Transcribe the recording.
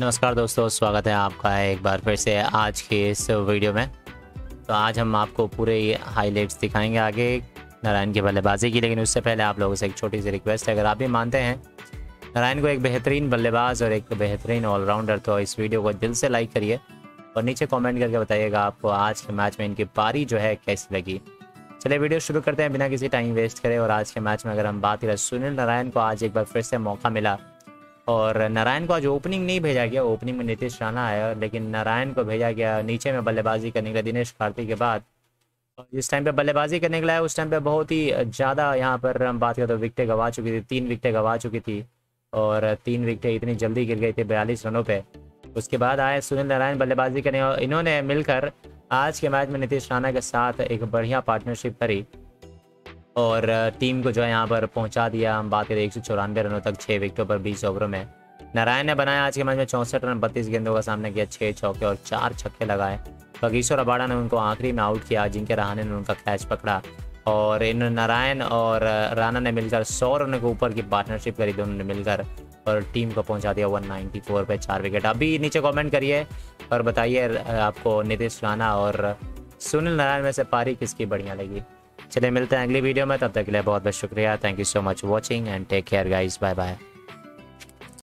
नमस्कार दोस्तों, स्वागत है आपका एक बार फिर से आज के इस वीडियो में। तो आज हम आपको पूरे हाईलाइट्स दिखाएँगे आगे नारायण की बल्लेबाजी की, लेकिन उससे पहले आप लोगों से एक छोटी सी रिक्वेस्ट है। अगर आप भी मानते हैं नारायण को एक बेहतरीन बल्लेबाज और एक बेहतरीन ऑलराउंडर तो इस वीडियो को दिल से लाइक करिए और नीचे कमेंट करके बताइएगा आपको आज के मैच में इनकी पारी जो है कैसी लगी। चलिए वीडियो शुरू करते हैं, बिना किसी टाइम वेस्ट करें। और आज के मैच में अगर हम बात करें सुनील नारायण को, आज एक बार फिर से मौका मिला और नारायण को आज ओपनिंग नहीं भेजा गया ओपनिंग में नीतीश राणा आया, लेकिन नारायण को भेजा गया नीचे में बल्लेबाजी करने के लिए दिनेश कार्तिक के बाद। जिस टाइम पे बल्लेबाजी करने के लिए उस टाइम पे बहुत ही ज़्यादा यहाँ पर हम बात करें तो विकटें गवा चुकी थी, तीन विकटें गवा चुकी थी और तीन विकटें इतनी जल्दी गिर गई थी बयालीस रनों पर उसके बाद आए सुनील नारायण बल्लेबाजी करने और इन्होंने मिलकर आज के मैच में नीतीश राणा के साथ एक बढ़िया पार्टनरशिप करी। और टीम को जो है यहाँ पर पहुँचा दिया। हम बात करें एक सौ चौरानवे रनों तक छः विकेटों पर बीस ओवरों में। नारायण ने बनाया आज के मैच में चौंसठ रन, बत्तीस गेंदों का सामने किया छः चौके और चार छक्के लगाए। बगीश्वर अबाड़ा ने उनको आखिरी में आउट किया, जिनके रहाने ने उनका कैच पकड़ा। और इन नारायण और राणा ने मिलकर सौ रनों के ऊपर की पार्टनरशिप करी दोनों ने मिलकर और टीम को पहुँचा दिया 194 पे चार विकेट। अभी नीचे कमेंट करिए और बताइए आपको नीतीश राणा और, सुनील नारायण में से पारी किसकी बढ़िया लगी? चलिए मिलते हैं अगली वीडियो में, तब तक के लिए बहुत बहुत शुक्रिया। Thank you so much watching and take care guys bye bye